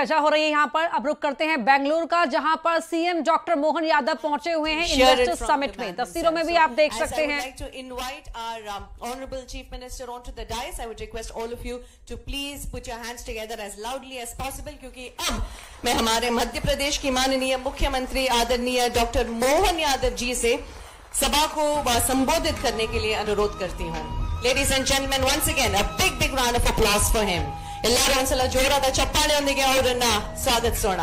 चर्चा हो रही है यहाँ पर। अब रुक करते हैं बेंगलुरु का जहाँ पर सीएम डॉक्टर मोहन यादव पहुँचे हुए हैं इन्वेस्टर्स समिट में। तस्वीरों में भी आप देख सकते हैं। to invite our um, honorable chief minister onto the dais. I would request all of you to please put your hands together as loudly as possible क्योंकि अब मैं हमारे मध्य प्रदेश की माननीय मुख्यमंत्री आदरणीय डॉक्टर मोहन यादव जी से सभा को संबोधित करने के लिए अनुरोध करती हूँ। Ladies and gentleman once again a big big round of applause for him ಎಲ್ಲರೂ ಒಂದ್ಸಲ ಜೋರಾದ ಚಪ್ಪಾಳೆಯೊಂದಿಗೆ ಅವರನ್ನ ಸ್ವಾಗತಿಸೋಣ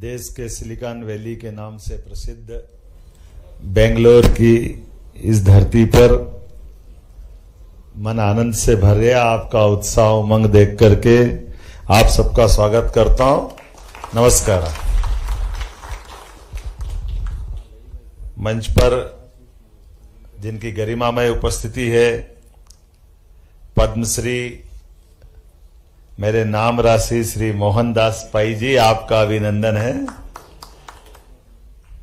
देश के सिलिकॉन वैली के नाम से प्रसिद्ध बेंगलोर की इस धरती पर मन आनंद से भर गया आपका उत्साह उमंग देख करके आप सबका स्वागत करता हूं नमस्कार मंच पर जिनकी गरिमामय उपस्थिति है, पद्मश्री, मेरे नाम राशि श्री मोहनदास पाई जी, आपका अभिनंदन है।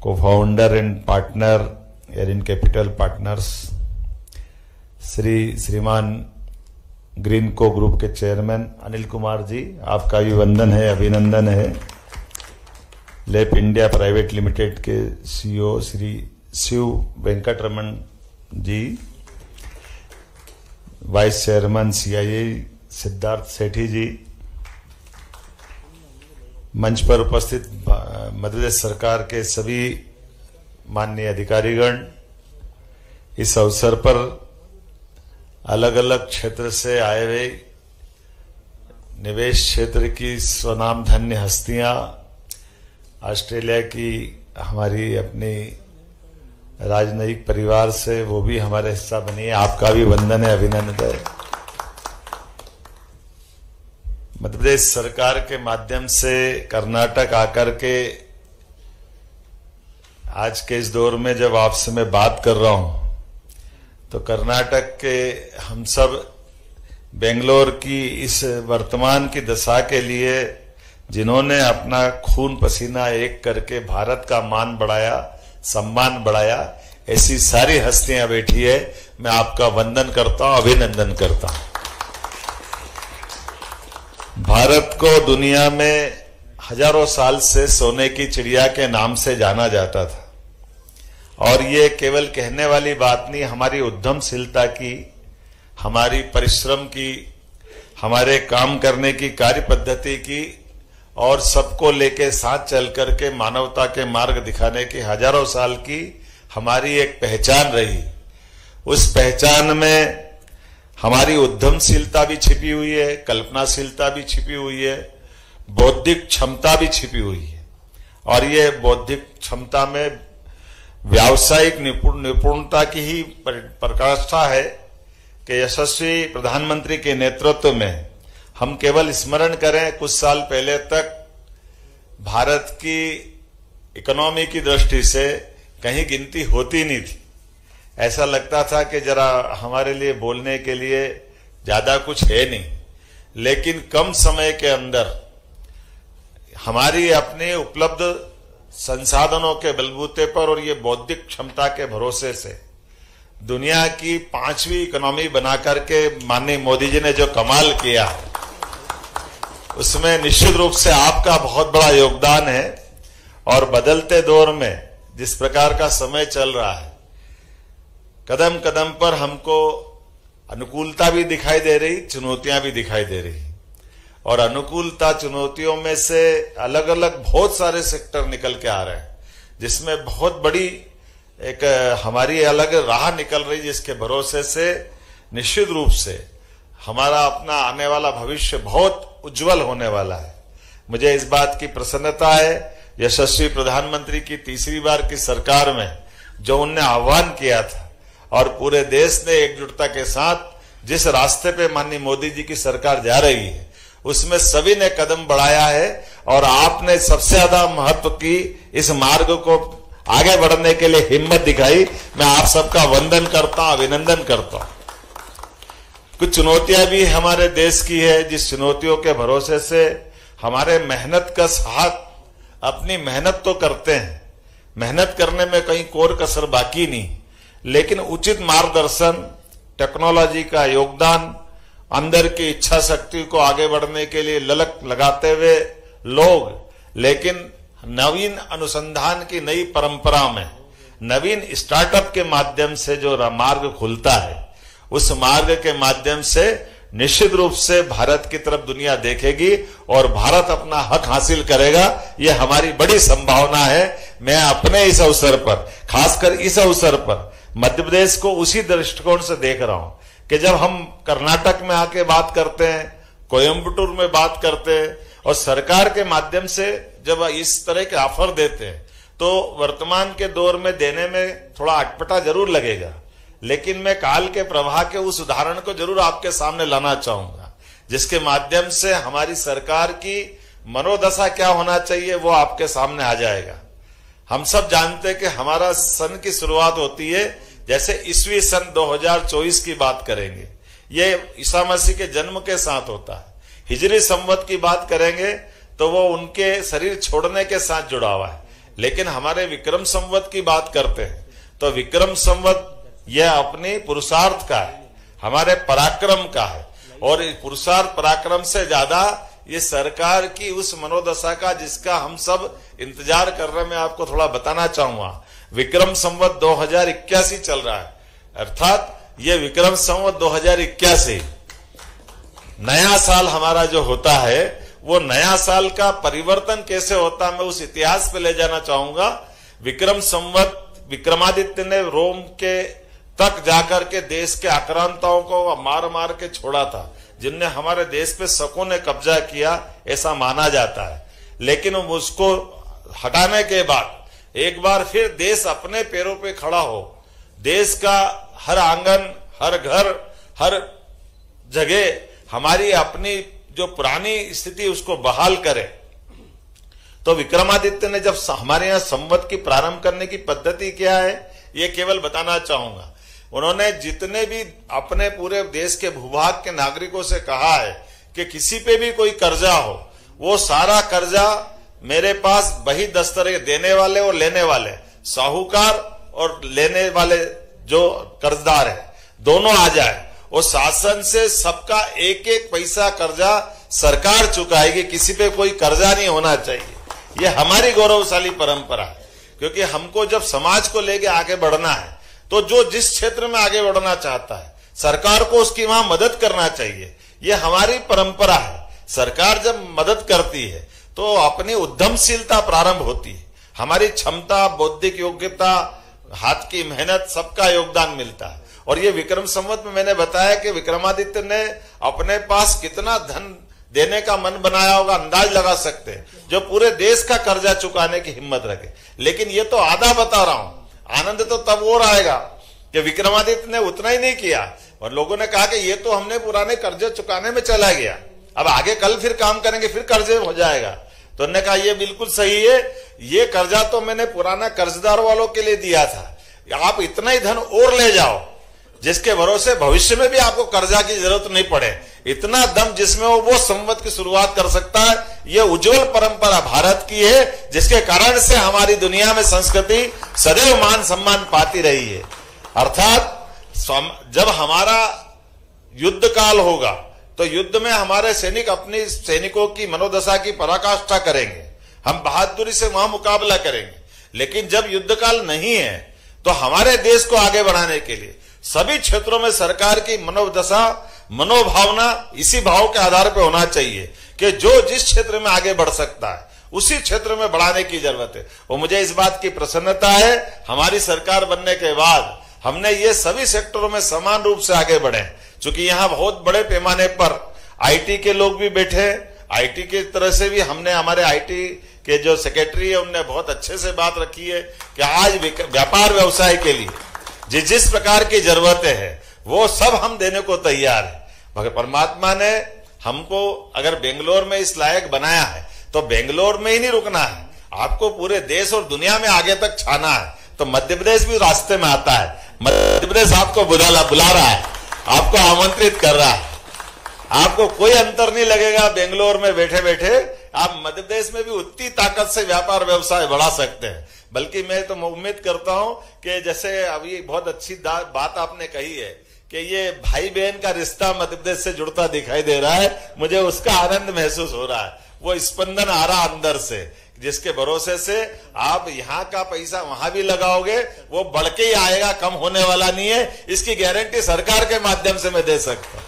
को founder and partner Aarin capital partners Shri श्रीमान ग्रीन को ग्रुप के चेयरमैन अनिल कुमार जी, आपका भी वंदन है, अभिनंदन है। लेप इंडिया प्राइवेट लिमिटेड के CEO Shri Shiv Venkataraman ji, vice chairman CIA Siddharth Sethi ji, मंच पर उपस्थित मध्य प्रदेश सरकार के सभी माननीय अधिकारीगण, इस अवसर पर अलग अलग क्षेत्र से आए हुए निवेश क्षेत्र की स्वनाम धन्य हस्तियाँ ऑस्ट्रेलिया की हमारी अपनी राजनयिक परिवार से वो भी हमारे हिस्सा बनी है। आपका भी वंदन है, अभिनंदन है। सरकार के माध्यम से कर्नाटक आकर के आज के इस दौर में जब आपसे मैं बात कर रहा हूँ तो कर्नाटक के हम सब, बेंगलोर की इस वर्तमान की दशा के लिए जिन्होंने अपना खून पसीना एक करके भारत का मान बढ़ाया, सम्मान बढ़ाया, ऐसी सारी हस्तियाँ बैठी है। मैं आपका वंदन करता हूँ, अभिनंदन करता हूँ। भारत को दुनिया में हज़ारों साल से सोने की चिड़िया के नाम से जाना जाता था। और ये केवल कहने वाली बात नहीं, हमारी उद्यमशीलता की, हमारी परिश्रम की, हमारे काम करने की, कार्य पद्धति की और सबको लेके साथ चल करके मानवता के मार्ग दिखाने की हज़ारों साल की हमारी एक पहचान रही। उस पहचान में हमारी उद्यमशीलता भी छिपी हुई है, कल्पनाशीलता भी छिपी हुई है, बौद्धिक क्षमता भी छिपी हुई है। और ये बौद्धिक क्षमता में व्यावसायिक निपुण, निपुणता की ही प्रकाष्ठा है कि यशस्वी प्रधानमंत्री के नेतृत्व में हम केवल स्मरण करें, कुछ साल पहले तक भारत की इकोनॉमी की दृष्टि से कहीं गिनती होती नहीं थी। ऐसा लगता था कि जरा हमारे लिए बोलने के लिए ज़्यादा कुछ है नहीं। लेकिन कम समय के अंदर हमारी अपने उपलब्ध संसाधनों के बलबूते पर और ये बौद्धिक क्षमता के भरोसे से दुनिया की पांचवी इकोनॉमी बनाकर के माननीय मोदी जी ने जो कमाल किया है उसमें निश्चित रूप से आपका बहुत बड़ा योगदान है और बदलते दौर में जिस प्रकार का समय चल रहा है, कदम कदम पर हमको अनुकूलता भी दिखाई दे रही, चुनौतियाँ भी दिखाई दे रही। और अनुकूलता चुनौतियों में से अलग अलग बहुत सारे सेक्टर निकल के आ रहे हैं, जिसमें बहुत बड़ी एक हमारी अलग राह निकल रही, जिसके भरोसे से निश्चित रूप से हमारा अपना आने वाला भविष्य बहुत उज्जवल होने वाला है। मुझे इस बात की प्रसन्नता है, यशस्वी प्रधानमंत्री की तीसरी बार की सरकार में जो उनने आह्वान किया था और पूरे देश ने एकजुटता के साथ जिस रास्ते पे माननीय मोदी जी की सरकार जा रही है, उसमें सभी ने कदम बढ़ाया है और आपने सबसे ज़्यादा महत्व की इस मार्ग को आगे बढ़ने के लिए हिम्मत दिखाई। मैं आप सबका वंदन करता हूँ, अभिनंदन करता हूँ। कुछ चुनौतियाँ भी हमारे देश की है, जिस चुनौतियों के भरोसे से हमारे मेहनत का साथ अपनी मेहनत तो करते हैं। मेहनत करने में कहीं कोर कसर बाकी नहीं। लेकिन उचित मार्गदर्शन, टेक्नोलॉजी का योगदान, अंदर की इच्छा शक्ति को आगे बढ़ने के लिए ललक लगाते हुए लोग, लेकिन नवीन अनुसंधान की नई परंपरा में, नवीन स्टार्टअप के माध्यम से जो मार्ग खुलता है उस मार्ग के माध्यम से निश्चित रूप से भारत की तरफ़ दुनिया देखेगी और भारत अपना हक हासिल करेगा। ये हमारी बड़ी संभावना है। मैं अपने इस अवसर पर, खासकर इस अवसर पर मध्य प्रदेश को उसी दृष्टिकोण से देख रहा हूँ कि जब हम कर्नाटक में आके बात करते हैं कोयम्बटूर में बात करते हैं और सरकार के माध्यम से जब इस तरह के ऑफ़र देते हैं तो वर्तमान के दौर में देने में थोड़ा अटपटा ज़रूर लगेगा। लेकिन मैं काल के प्रवाह के उस उदाहरण को ज़रूर आपके सामने लाना चाहूँगा, जिसके माध्यम से हमारी सरकार की मनोदशा क्या होना चाहिए वो आपके सामने आ जाएगा। हम सब जानते हैं कि हमारा सन की शुरुआत होती है, जैसे ईस्वी सन 2024 की बात करेंगे। ये ईसा मसीह के जन्म के साथ होता है। हिजरी संवत की बात करेंगे तो वो उनके शरीर छोड़ने के साथ जुड़ा हुआ है। लेकिन हमारे विक्रम संवत की बात करते हैं तो विक्रम संवत यह अपनी पुरुषार्थ का है, हमारे पराक्रम का है। और पुरुषार्थ, पराक्रम से ज़्यादा ये सरकार की उस मनोदशा का जिसका हम सब इंतज़ार कर रहे मैं आपको थोड़ा बताना चाहूँगा। विक्रम संवत 2081 चल रहा है। अर्थात ये विक्रम संवत 2081 नया साल हमारा जो होता है, वो नया साल का परिवर्तन कैसे होता मैं उस इतिहास पे ले जाना चाहूँगा। विक्रम संवत, विक्रमादित्य ने रोम के तक जाकर के देश के आक्रांताओं को मार मार के छोड़ा था, जिनने हमारे देश पे शकों ने कब्जा किया, ऐसा माना जाता है। लेकिन उसको हटाने के बाद, एक बार फिर देश अपने पैरों पे खड़ा हो, देश का हर आँगन, हर घर, हर जगह हमारी अपनी जो पुरानी स्थिति उसको बहाल करे। तो विक्रमादित्य ने जब हमारे यहाँ संवत की प्रारंभ करने की पद्धति क्या है, ये केवल बताना चाहूँगा। उन्होंने जितने भी अपने पूरे देश के भूभाग के नागरिकों से कहा है कि किसी पे भी कोई कर्जा हो, वो सारा कर्जा मेरे पास वही दस्तरे देने वाले और लेने वाले, साहूकार और लेने वाले जो कर्जदार है, दोनों आ जाए। और शासन से सबका एक एक पैसा कर्जा सरकार चुकाएगी, किसी पे कोई कर्जा नहीं होना चाहिए। ये हमारी गौरवशाली परंपरा है, क्योंकि हमको जब समाज को लेके आगे बढ़ना है तो जो जिस क्षेत्र में आगे बढ़ना चाहता है, सरकार को उसकी वहाँ मदद करना चाहिए। ये हमारी परंपरा है। सरकार जब मदद करती है तो अपनी उद्यमशीलता प्रारंभ होती है। हमारी क्षमता, बौद्धिक योग्यता, हाथ की मेहनत, सबका योगदान मिलता है। और ये विक्रम संवत में मैंने बताया कि विक्रमादित्य ने अपने पास कितना धन देने का मन बनाया होगा, अंदाज लगा सकते हैं। जो पूरे देश का कर्जा चुकाने की हिम्मत रखे। लेकिन ये तो आधा बता रहा हूँ। आनंद तो तब और आएगा कि विक्रमादित्य ने उतना ही नहीं किया। और लोगों ने कहा कि ये तो हमने पुराने कर्जे चुकाने में चला गया। अब आगे कल फिर काम करेंगे, फिर कर्जे हो जाएगा। तो उन्होंने कहा, ये बिल्कुल सही है। ये कर्जा तो मैंने पुराना कर्जदार वालों के लिए दिया था। आप इतना ही धन और ले जाओ, जिसके भरोसे भविष्य में भी आपको कर्जा की ज़रूरत नहीं पड़े। इतना दम जिसमें वो वो संवत की शुरुआत कर सकता है, ये उज्जवल परंपरा भारत की है, जिसके कारण से हमारी दुनिया में संस्कृति सदैव मान सम्मान पाती रही है। अर्थात जब हमारा युद्ध काल होगा तो युद्ध में हमारे सैनिक अपनी सैनिकों की मनोदशा की पराकाष्ठा करेंगे। हम बहादुरी से वहाँ मुकाबला करेंगे। लेकिन जब युद्ध काल नहीं है तो हमारे देश को आगे बढ़ाने के लिए सभी क्षेत्रों में सरकार की मनोदशा मनोभावना इसी भाव के आधार पर होना चाहिए कि जो जिस क्षेत्र में आगे बढ़ सकता है, उसी क्षेत्र में बढ़ाने की ज़रूरत है। और मुझे इस बात की प्रसन्नता है, हमारी सरकार बनने के बाद हमने ये सभी सेक्टरों में समान रूप से आगे बढ़े क्योंकि यहाँ बहुत बड़े पैमाने पर आईटी के लोग भी बैठे आईटी की तरह से भी हमने, हमारे आईटी के जो सेक्रेटरी है, उनने बहुत अच्छे से बात रखी है कि आज व्यापार व्यवसाय के लिए, जिस जिस प्रकार की जरूरतें हैं वो सब हम देने को तैयार है। मगर परमात्मा ने हमको, अगर बेंगलोर में इस लायक बनाया है तो बेंगलोर में ही नहीं रुकना है। आपको पूरे देश और दुनिया में आगे तक छाना है। तो मध्य प्रदेश भी रास्ते में आता है। मध्य प्रदेश आपको बुला बुला रहा है। आपको आमंत्रित कर रहा है। आपको कोई अंतर नहीं लगेगा बेंगलोर में बैठे बैठे आप मध्य प्रदेश में भी उतनी ताकत से व्यापार व्यवसाय बढ़ा सकते हैं। बल्कि मैं तो उम्मीद करता हूँ कि जैसे अभी बहुत अच्छी बात आपने कही है कि ये भाई बहन का रिश्ता मध्यप्रदेश से जुड़ता दिखाई दे रहा है, मुझे उसका आनंद महसूस हो रहा है। वो स्पंदन आ रहा अंदर से, जिसके भरोसे से आप यहाँ का पैसा वहाँ भी लगाओगे, वो बढ़ के ही आएगा, कम होने वाला नहीं है। इसकी गारंटी सरकार के माध्यम से मैं दे सकता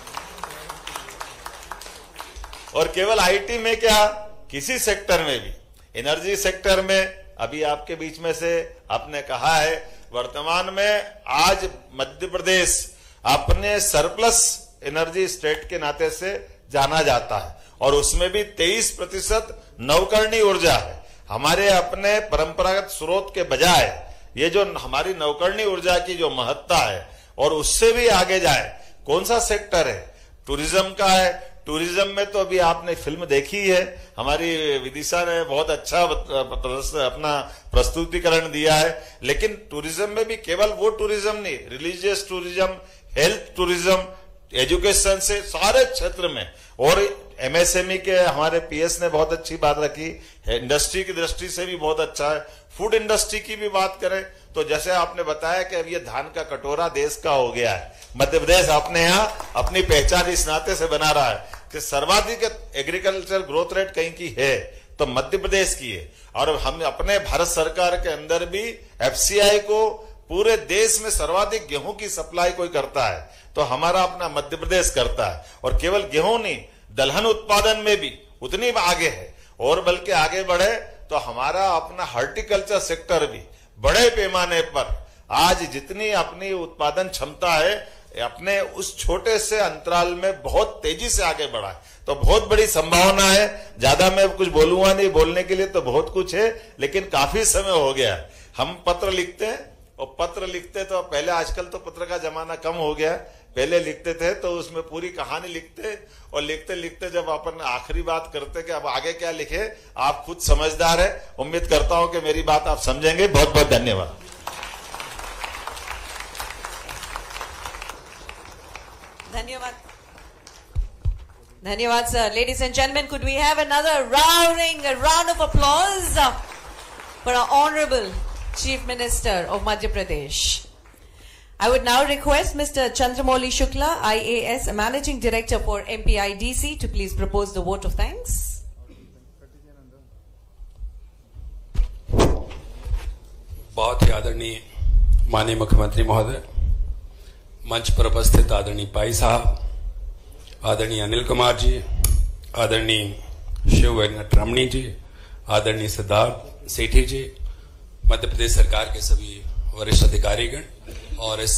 और केवल आईटी में क्या, किसी सेक्टर में भी। एनर्जी सेक्टर में, अभी आपके बीच में से आपने कहा है, वर्तमान में आज मध्य प्रदेश अपने सरप्लस एनर्जी स्टेट के नाते से जाना जाता है। और उसमें भी 23 प्रतिशत नवकरणी ऊर्जा है। हमारे अपने परंपरागत स्रोत के बजाय ये जो हमारी नवकरणीय ऊर्जा की जो महत्ता है, और उससे भी आगे जाए, कौन सा सेक्टर है? टूरिज़्म का है टूरिज़्म में तो अभी आपने फ़िल्म देखी है। हमारी विदिशा ने बहुत अच्छा अपना प्रस्तुतिकरण दिया है। लेकिन टूरिज़्म में भी केवल वो टूरिज़्म नहीं, religious tourism, health tourism, education से सारे क्षेत्र में। और एमएसएमई के हमारे पीएस ने बहुत अच्छी बात रखी। इंडस्ट्री की दृष्टि से भी बहुत अच्छा है। फ़ूड इंडस्ट्री की भी बात करें तो जैसे आपने बताया कि अब ये धान का कटोरा देश का हो गया है, मध्य प्रदेश अपने यहाँ अपनी पहचान इस नाते से बना रहा है कि सर्वाधिक एग्रीकल्चर ग्रोथ रेट कहीं की है तो मध्य प्रदेश की है। और हम अपने भारत सरकार के अंदर भी एफसीआई को पूरे देश में सर्वाधिक गेहूँ की सप्लाई कोई करता है तो हमारा अपना मध्य प्रदेश करता है। और केवल गेहूँ नहीं, दलहन उत्पादन में भी उतनी आगे है। और बल्कि आगे बढ़े तो हमारा अपना हॉर्टिकल्चर सेक्टर भी बड़े पैमाने पर आज जितनी अपनी उत्पादन क्षमता है, अपने उस छोटे से अंतराल में बहुत तेज़ी से आगे बढ़ा है। तो बहुत बड़ी संभावना है। ज़्यादा मैं कुछ बोलूँगा नहीं, बोलने के लिए तो बहुत कुछ है, लेकिन काफ़ी समय हो गया हम पत्र लिखते हैं, और पत्र लिखते तो पहले आजकल तो पत्र का जमाना कम हो गया पहले लिखते थे तो उसमें पूरी कहानी लिखते और लिखते लिखते जब अपन आखिरी बात करते कि अब आगे क्या लिखे, आप खुद समझदार है। उम्मीद करता हूँ कि मेरी बात आप समझेंगे। बहुत बहुत धन्यवाद। धन्यवाद। Sir ladies and gentleman could we have another roaring round of applause for honourable chief minister of Madhya Pradesh I would now request Mr. Chandramoli Shukla, IAS, Managing Director for MPIDC, to please propose the vote of thanks. बहुत ही आदरणीय माननीय मुख्यमंत्री महोदय मंच पर उपस्थित आदरणीय पाई साहब आदरणीय अनिल कुमार जी आदरणीय शिव वेंकट रमणी जी आदरणीय सिद्धार्थ सेठी जी मध्य प्रदेश सरकार के सभी वरिष्ठ अधिकारीगण और इस